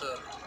это